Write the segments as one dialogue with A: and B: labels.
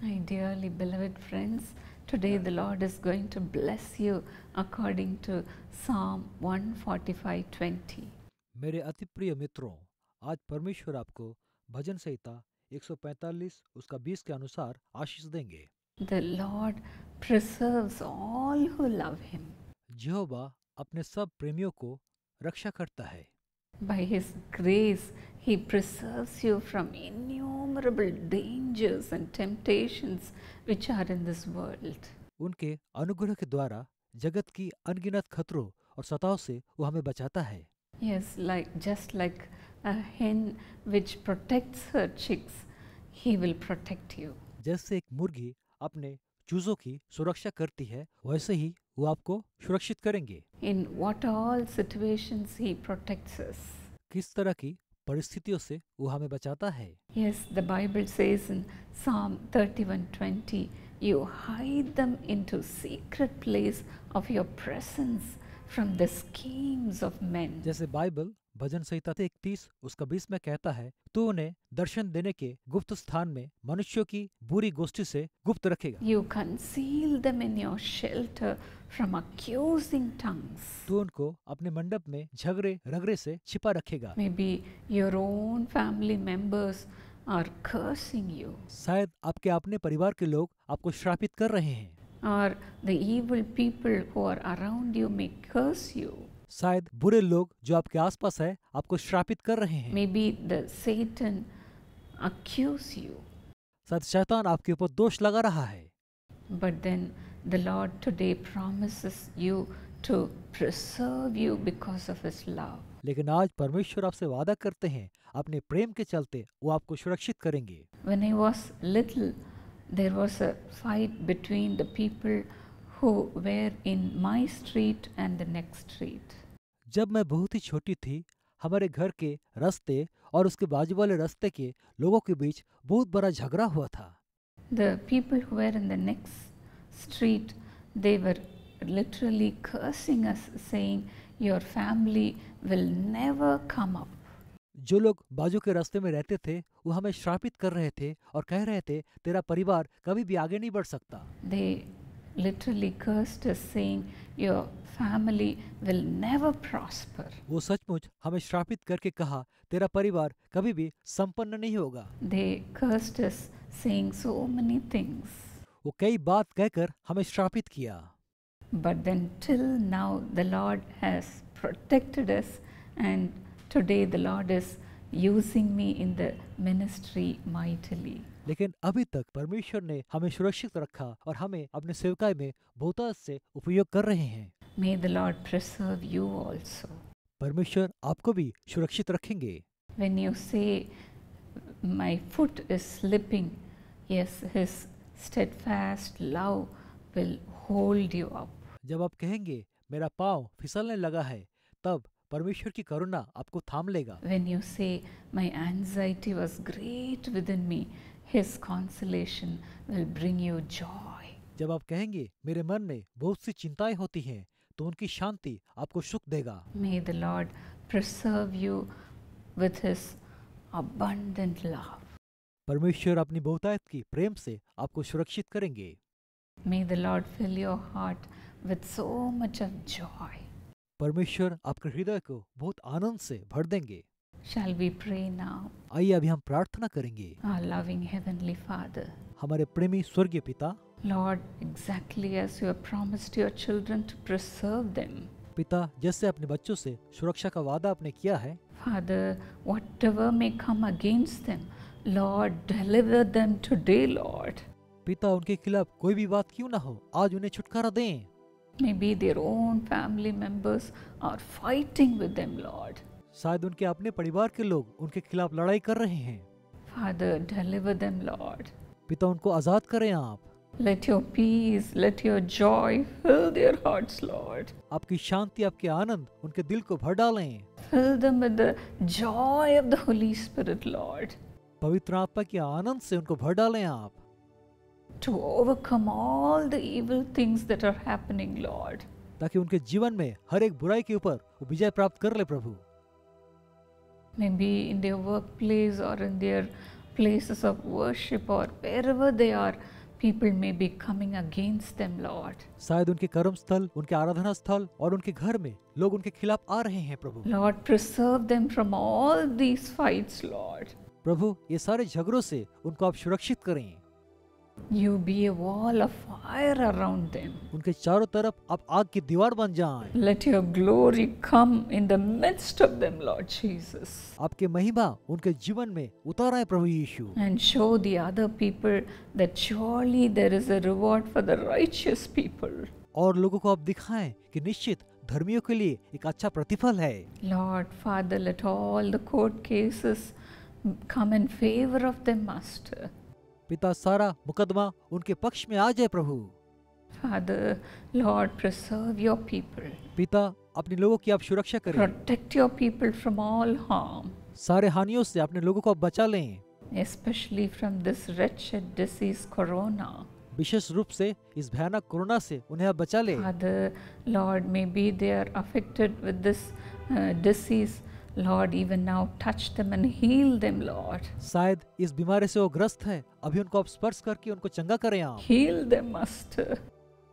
A: My dearly beloved friends, today the Lord is going to bless you according to Psalm 145:20.
B: मेरे अति प्रिय मित्रों आज परमेश्वर आपको भजन संहिता 145 उसका 20 के अनुसार आशीष देंगे
A: The Lord preserves all who love him.
B: यहोवा अपने सब प्रेमियों को रक्षा करता है
A: By his grace, he preserves you from innumerable dangers and temptations which are in this world.
B: उनके अनुग्रह के द्वारा जगत की अनगिनत खतरों और सताव से वो हमें बचाता है
A: Yes, like just like a hen which protects her chicks, he will protect you.
B: जैसे एक मुर्गी अपने चूजों की सुरक्षा करती है वैसे ही वो आपको सुरक्षित करेंगे
A: In what all situations he protects us.
B: किस तरह की परिस्थितियों से वो हमें बचाता है।
A: Yes the Bible says in Psalm 31:20 you hide them into secret place of your presence from the schemes of men
B: जैसे बाइबल भजन संहिता इकतीस उसका बीस में कहता है तू उन्हें दर्शन देने के गुप्त स्थान में मनुष्यों की बुरी गोष्ठी से गुप्त रखेगा।
A: You can seal them from accusing tongues
B: उनको अपने मंडप में झगड़े रगड़े से छिपा रखेगा।
A: May be your own family members
B: आपके अपने परिवार के लोग आपको श्रापित कर रहे हैं।
A: और the evil people who are around you may curse you
B: शायद बुरे लोग जो आपके आसपास है आपको श्रापित कर रहे हैं।
A: मे बी दैटन
B: शायद शैतान आपके ऊपर दोष लगा रहा है।
A: But then the Lord today promise you to preserve you because of his love
B: लेकिन आज परमेश्वर आपसे वादा करते हैं अपने प्रेम के चलते वो आपको सुरक्षित करेंगे।
A: When I was little there was a fight between the people who were in my street and the next street.
B: जब मैं बहुत ही छोटी थी हमारे घर के रास्ते और उसके बाजू वाले रास्ते के लोगों के बीच बहुत बड़ा झगड़ा हुआ था
A: The people who were in the next street, they were literally cursing us, saying, Your family will never come up.
B: जो लोग बाजू के रास्ते में रहते थे वो हमें श्रापित कर रहे थे और कह रहे थे तेरा परिवार कभी भी आगे नहीं बढ़ सकता
A: They literally cursed us, saying, Your family will never prosper.
B: वो सचमुच हमें श्रापित करके कहा तेरा परिवार कभी भी संपन्न नहीं होगा
A: They cursed us, saying so many things.
B: वो कई बात कहकर हमें श्रापित किया
A: But then, till now, the Lord has protected us, and today the Lord is using me in the ministry mightily.
B: लेकिन अभी तक परमेश्वर ने हमें सुरक्षित रखा और हमें अपने सेवकाई में बहुतायत से उपयोग कर रहे हैं।
A: May the Lord preserve you also
B: परमेश्वर आपको भी सुरक्षित रखेंगे।
A: When you say my foot is slipping yes his steadfast love will hold you up
B: जब आप कहेंगे मेरा पाँव फिसलने लगा है तब परमेश्वर की करुणा आपको थाम लेगा।
A: When you say my anxiety was great within His consolation will bring you joy.
B: जब आप कहेंगे मेरे मन में बहुत सी चिंताएँ होती हैं तो उनकी शांति आपको सुख देगा।
A: May the Lord preserve you with his abundant love
B: परमेश्वर अपनी बहुतायत की प्रेम से आपको सुरक्षित करेंगे।
A: May the Lord fill your heart with so much of joy
B: परमेश्वर आपके हृदय को बहुत आनंद से भर देंगे।
A: Shall we pray now?
B: आइए अभी हम प्रार्थना करेंगे
A: Our loving Heavenly Father,
B: हमारे प्रेमी स्वर्गीय पिता
A: Lord, exactly as you have promised your children to preserve them.
B: पिता जैसे अपने बच्चों से सुरक्षा का वादा आपने किया है
A: Father, whatever may come against them, Lord, deliver them today, Lord.
B: पिता उनके खिलाफ कोई भी बात क्यों ना हो आज उन्हें छुटकारा दें
A: Maybe their own family members are fighting with them, Lord.
B: शायद उनके अपने परिवार के लोग उनके खिलाफ लड़ाई कर रहे हैं
A: Father, deliver them, Lord.
B: पिता उनको आज़ाद करें आप
A: Let your peace, let your joy fill their hearts, Lord.
B: आपकी शांति आपके आनंद उनके दिल को भर डालें
A: Fill them with the joy of the Holy Spirit, Lord,
B: पवित्र आत्मा के आनंद से उनको भर डालें आप
A: to overcome all the evil things that are happening, Lord.
B: ताकि उनके जीवन में हर एक बुराई के ऊपर वो विजय प्राप्त कर ले प्रभु
A: Maybe in their workplace or in their places of worship or wherever they are, people may be coming against them, Lord.
B: शायद उनके कर्म स्थल उनके आराधना स्थल और उनके घर में लोग उनके खिलाफ आ रहे हैं प्रभु
A: Lord, preserve them from all these fights, Lord.
B: प्रभु ये सारे झगड़ों से उनको आप सुरक्षित करें
A: You be a wall of fire around them.
B: उनके चारों तरफ़ आप आग की दीवार बन जाएँ
A: Let your glory come in the midst of them, Lord Jesus.
B: आपके महिमा उनके जीवन में उतार आए प्रभु यीशु
A: And show the other people that surely there is a reward for the righteous people.
B: और लोगों को आप दिखाएँ कि निश्चित धर्मियों के लिए एक अच्छा प्रतिफल है
A: Lord, Father, let all the court cases come in favor of them, Master.
B: पिता सारा मुकदमा उनके पक्ष में आ जाए प्रभु
A: Father, Lord, preserve your people.
B: पिता अपने लोगों की आप सुरक्षा करें
A: Protect your people from all harm,
B: सारे हानियों से अपने लोगों को आप बचा लें
A: especially from this wretched disease, Corona.
B: विशेष रूप से इस भयानक कोरोना से उन्हें आप बचा लें
A: Father, Lord, maybe they are affected with this uh, disease. Lord even now touch them and heal them Lord
B: शायद इस बीमारी से वो ग्रस्त हैं। अभी उनको आप स्पर्श करके उनको चंगा करें आप।
A: हील देम मास्टर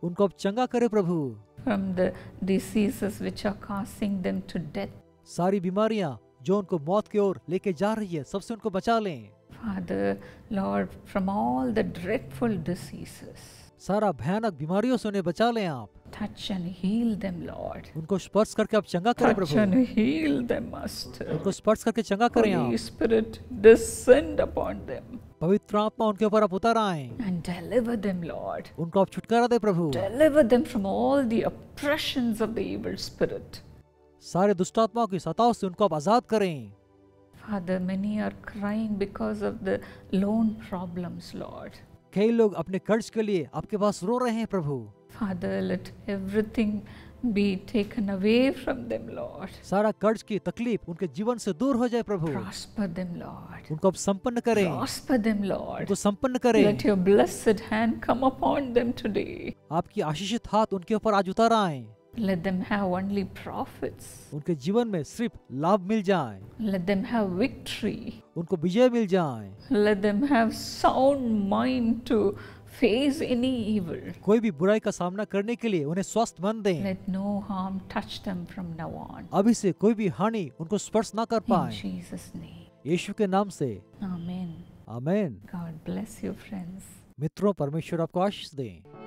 B: उनको आप चंगा करें प्रभु।
A: From the diseases which are causing them to death
B: सारी बीमारियाँ जो उनको मौत की ओर लेके जा रही है सबसे उनको बचा लें।
A: Father Lord from all the dreadful diseases
B: सारा भयानक बीमारियों से उन्हें बचा लें आप।
A: Touch and heal them, Lord.
B: उनको स्पर्श करके आप चंगा करें प्रभु.
A: Touch and heal them, Master.
B: उनको स्पर्श करके चंगा करें आप.
A: Holy Spirit, descend upon them
B: पवित्र आत्मा उनके ऊपर आप उतर आए
A: and deliver them, Lord.
B: उनको आप छुटकारा दे प्रभु
A: Deliver them from all the oppressions of the evil spirit.
B: सारे दुष्टात्माओं की सताओं से उनको आप आज़ाद करें
A: Father, many are crying because of the loan problems, Lord.
B: कई लोग अपने कर्ज के लिए आपके पास रो रहे हैं प्रभु
A: Father let everything be taken away from them Lord
B: सारा कर्ज की तकलीफ़ उनके जीवन से दूर हो जाए प्रभु।
A: प्रॉस्पर देम लॉर्ड
B: उनको संपन्न करें।
A: प्रॉस्पर देम लॉर्ड
B: उनको संपन्न करें।
A: Let your blessed hand come upon them today
B: आपकी आशीषित हाथ उनके ऊपर आज उतर आए।
A: Let them have only profits.
B: उनके जीवन में सिर्फ़ लाभ मिल जाए।
A: Let them have victory.
B: उनको विजय मिल जाए।
A: Let them have sound mind to face any evil.
B: कोई भी बुराई का सामना करने के लिए उन्हें स्वस्थ मन दें
A: Let no harm touch them from now on.
B: अभी से कोई भी हानि उनको स्पर्श ना कर
A: In
B: पाए
A: Jesus' name.
B: यीशु के नाम से
A: Amen.
B: Amen
A: God bless you, friends.
B: मित्रों परमेश्वर आपको आशीष दें